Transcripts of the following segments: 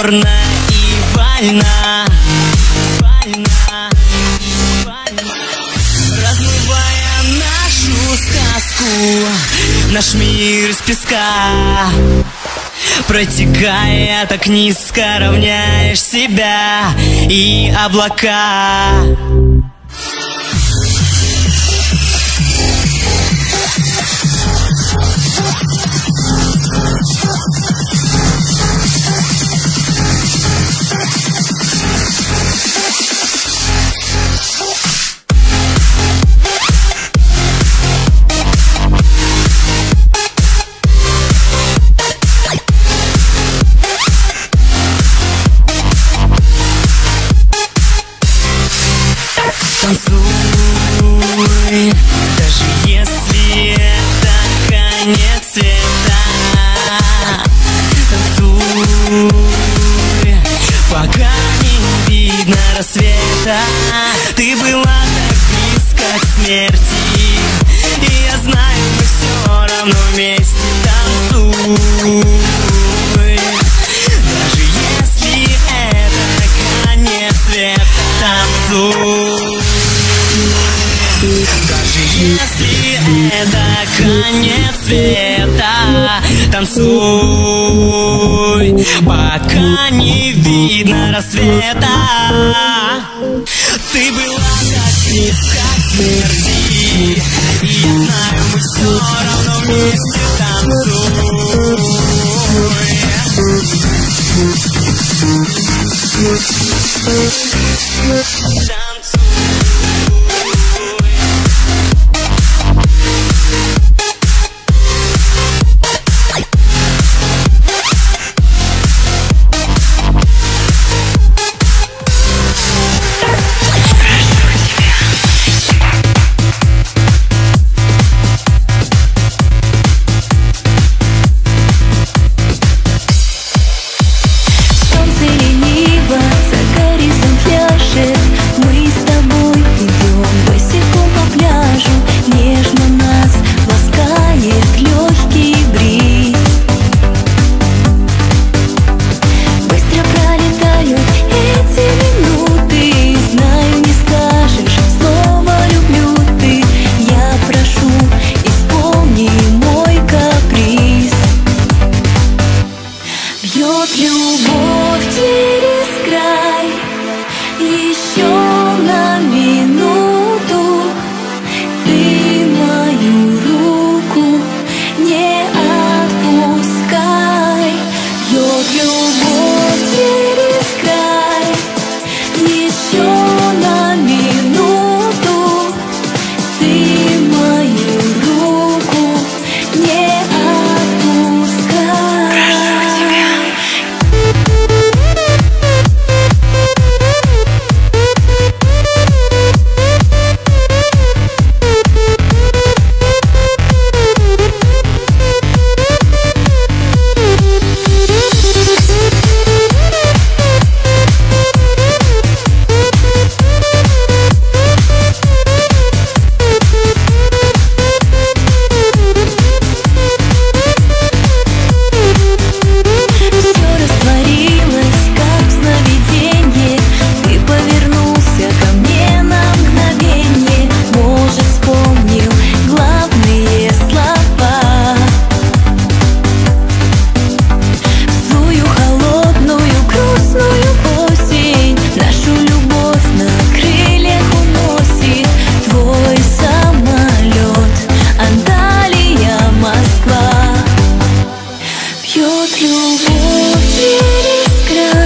покорна и вольна. Размывая нашу сказку Наш мир из песка. Протекая так низко, равняешь себя и облака даже если это конец света если это конец света Танцуй, пока не видно рассвета. Ты была так близко к смерти И я знаю, мы все равно вместе Танцуй look you more вокруг, где искра.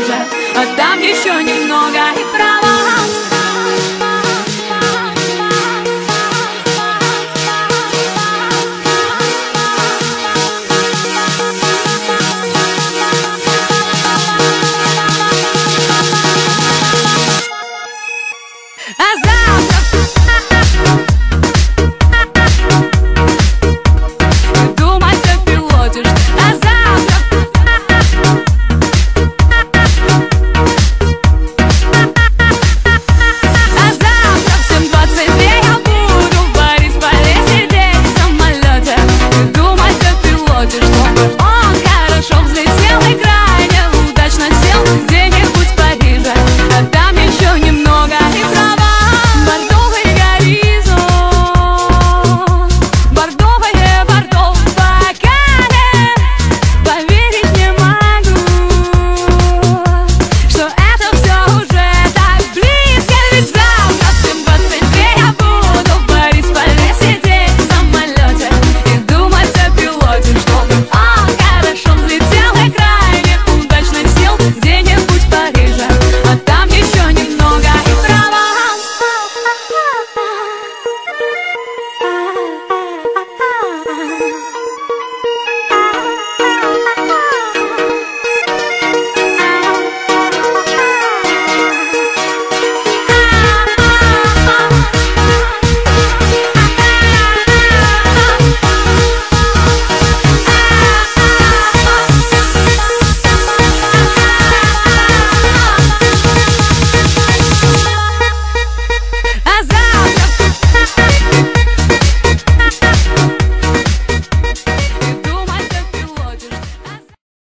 Париже А там еще немного